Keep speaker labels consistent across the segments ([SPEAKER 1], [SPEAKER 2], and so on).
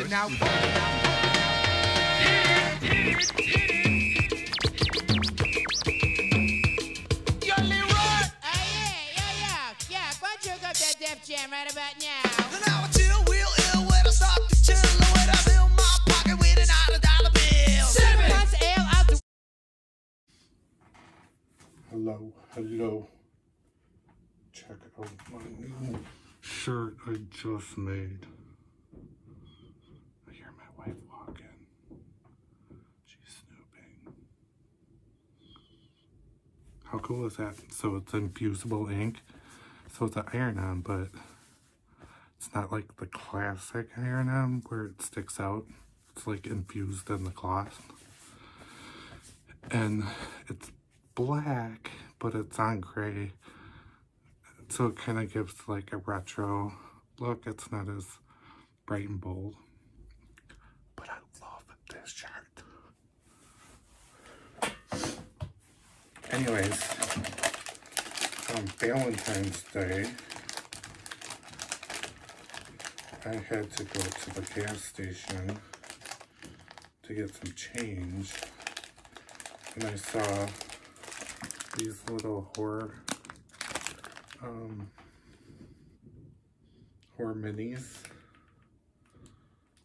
[SPEAKER 1] it now. It now. Yo, Leroy.
[SPEAKER 2] Oh, yeah, yeah, yeah. Yeah, why don't you hook up that Def Jam right about now?
[SPEAKER 3] And now I chill real ill when I start to chill when I fill my pocket with an out dollar bill.
[SPEAKER 2] Seven months ale out the
[SPEAKER 4] Hello, hello. Check out my new shirt I just made. I hear my wife walking. She's snooping. How cool is that? So it's infusible ink. So it's an iron on, but it's not like the classic iron on where it sticks out. It's like infused in the cloth. And it's black, but it's on gray. So it kind of gives like a retro look. It's not as bright and bold. But I love this shirt. Anyways, on Valentine's Day, I had to go to the gas station to get some change. And I saw these little horror um, horror minis.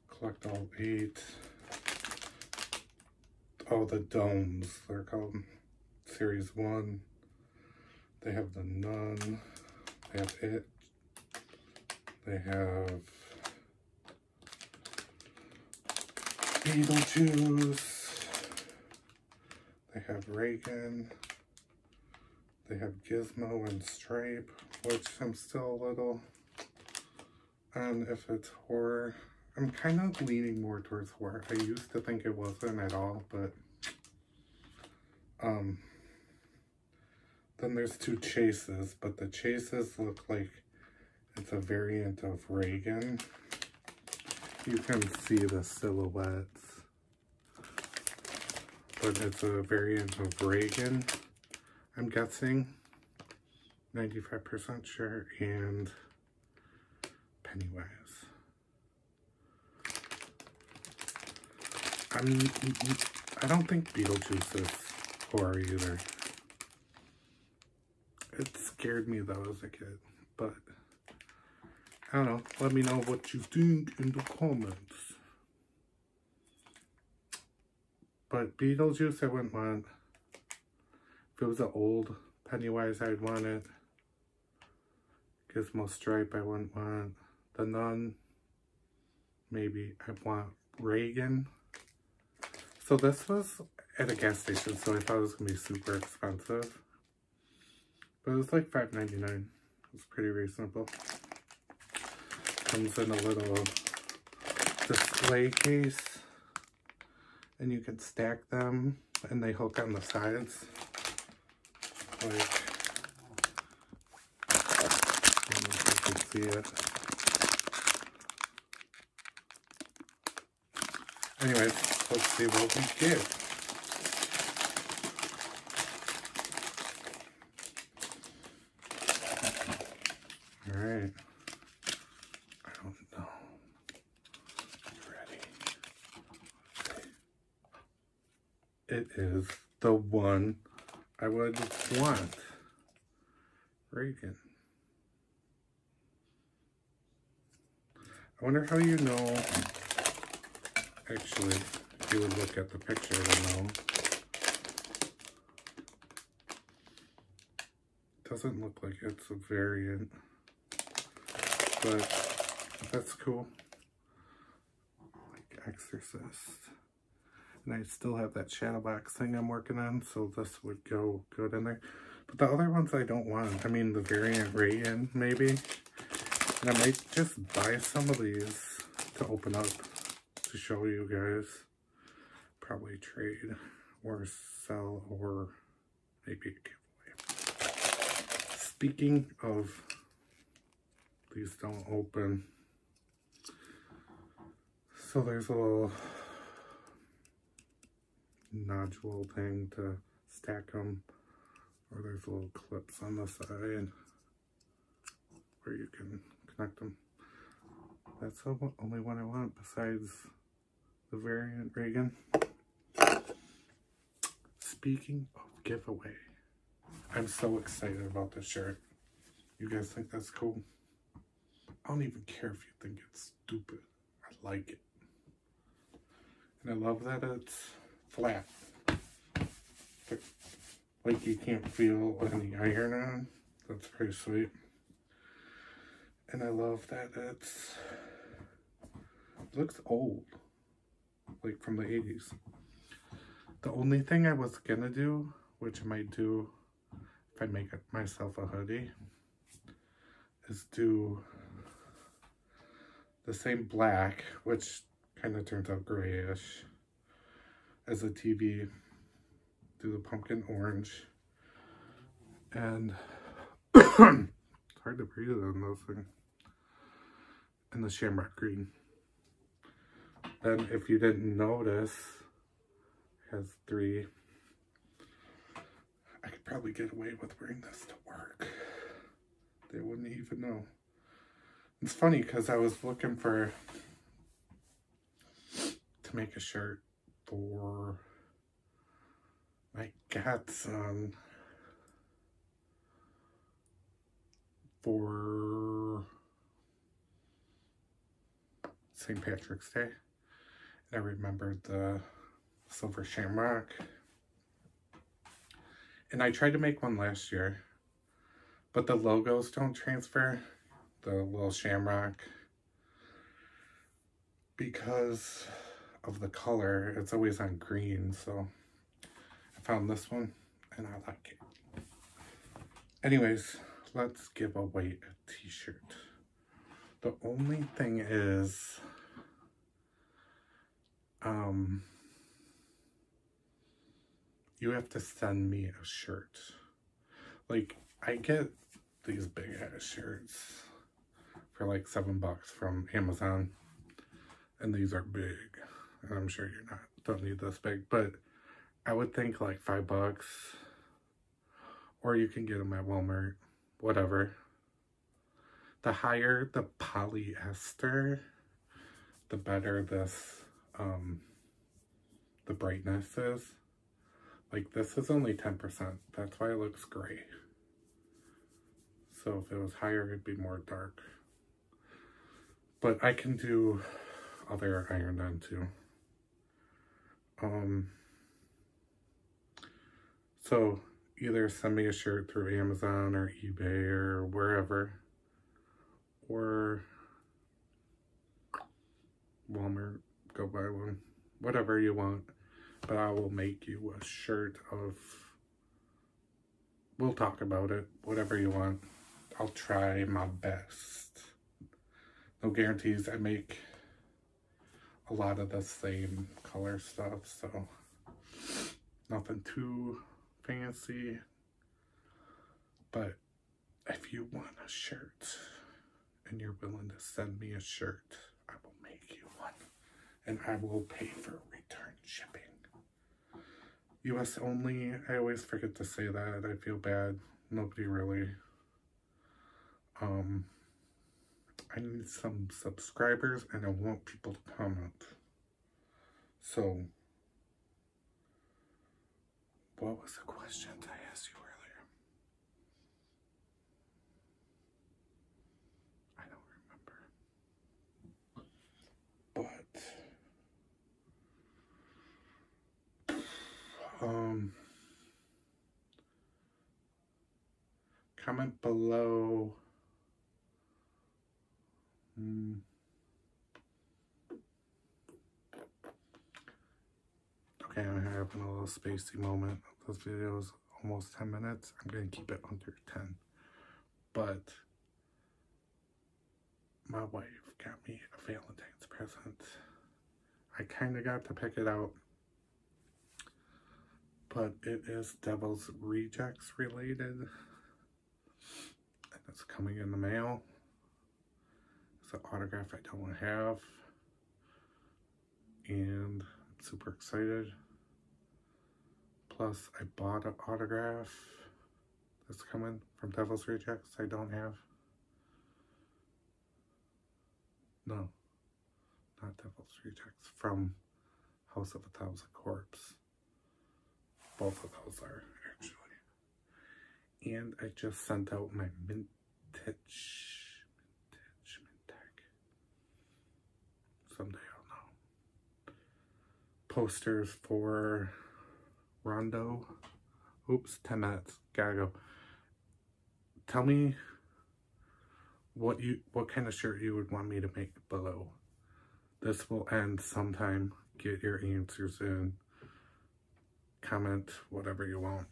[SPEAKER 4] Collect all eight. Oh, the Domez. They're called Series 1. They have the Nun. They have It. They have Beetlejuice. They have Reagan. They have Gizmo and Stripe, which I'm still a little on if it's horror. I'm kind of leaning more towards horror. I used to think it wasn't at all, but um, then there's two chases, but the chases look like it's a variant of Reagan. You can see the silhouettes, but it's a variant of Reagan. I'm guessing 95% sure and Pennywise. I'm I don't think Beetlejuice is horror either. It scared me though as a kid, but I don't know. Let me know what you think in the comments. But Beetlejuice I wouldn't want. If it was an old Pennywise, I'd want it. Gizmo Stripe, I wouldn't want. The Nun, maybe I want Reagan. So this was at a gas station, so I thought it was going to be super expensive. But it was like $5.99. It was pretty reasonable. Comes in a little display case. And you can stack them, and they hook on the sides like, I don't know if you can see it. Anyways, let's see what we get. Alright. I don't know. Ready. It is the one I would want. Reagan. I wonder how you know, actually, if you would look at the picture to know. Doesn't look like it's a variant, but that's cool. Like Exorcist. And I still have that shadow box thing I'm working on, so this would go good in there. But the other ones I don't want. I mean, the variant Rayan, maybe. And I might just buy some of these to open up to show you guys. Probably trade or sell or maybe giveaway. Speaking of these don't open. So there's a little nodule thing to stack them or there's little clips on the side where you can connect them That's the only one I want besides the variant Reagan. Speaking of giveaway, I'm so excited about this shirt. You guys think that's cool? I don't even care if you think it's stupid. I like it. And I love that it's flat. Like you can't feel any iron on. That's pretty sweet. And I love that it's looks old. Like from the 80s. The only thing I was gonna do, which I might do if I make it myself a hoodie, is do the same black, which kind of turns out grayish, as a TV. Do the pumpkin orange. And it's hard to breathe on those things. And the shamrock green. Then if you didn't notice, has three. I could probably get away with wearing this to work. They wouldn't even know. It's funny because I was looking for to make a shirt for my godson for St. Patrick's Day. And I remembered the silver shamrock. And I tried to make one last year, but the logos don't transfer. The little shamrock. Because of the color, it's always on green, so I found this one and I like it. Anyways, let's give away a t-shirt. The only thing is, um, you have to send me a shirt. Like, I get these big ass shirts for like seven bucks from Amazon. And these are big. I'm sure you're not, don't need this big, but I would think like five bucks. Or you can get them at Walmart, whatever. The higher the polyester, the better this, um, the brightness is. Like this is only 10%. That's why it looks gray. So if it was higher, it'd be more dark. But I can do other iron on too. Um, so either send me a shirt through Amazon or eBay or wherever, or Walmart, go buy one, whatever you want. But I will make you a shirt of, we'll talk about it, whatever you want. I'll try my best. No guarantees. I make a lot of the same color stuff, so nothing too fancy. But if you want a shirt and you're willing to send me a shirt, I will make you one and I will pay for return shipping. US only, I always forget to say that. I feel bad. Nobody really. Um, I need some subscribers and I want people to comment. So, what was the question I asked you earlier? I don't remember. But, um, comment below. Hmm. Okay, I'm having a little spacey moment. This video is almost 10 minutes. I'm going to keep it under 10. But my wife got me a Valentine's present. I kind of got to pick it out. But it is Devil's Rejects related. And it's coming in the mail. An autograph I don't have. And I'm super excited. Plus, I bought an autograph that's coming from Devil's Rejects I don't have. No, not Devil's Rejects. From House of a Thousand Corpse. Both of those are actually. And I just sent out my vintage, Mintech. Someday I'll know. Posters for Rondo. Oops, 10 minutes. Gotta go. Tell me what you what kind of shirt you would want me to make below. This will end sometime. Get your answers in. Comment whatever you want.